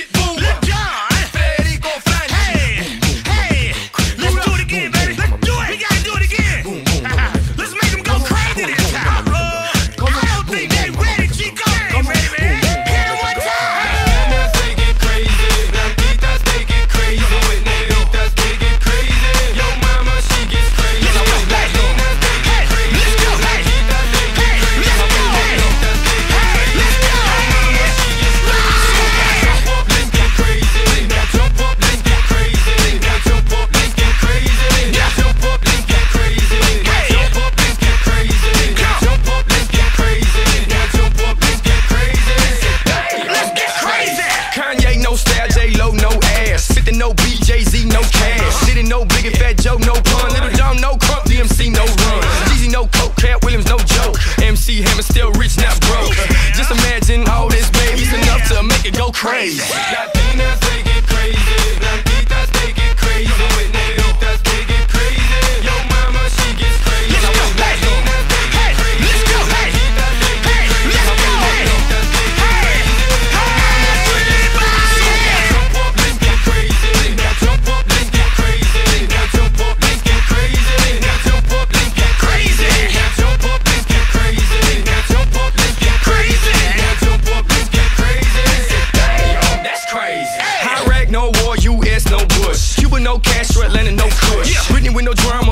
it boom. no BJZ, no cash. City no Big and Fat Joe, no pun. Lil Jon, no crunk, DMC, no run. Jeezy, no coke, Katt Williams, no joke. MC Hammer, still rich, not broke. Just imagine all this, baby. It's enough to make it go crazy. with no cash, Atlanta, no cush. Yeah. Britney with no drama.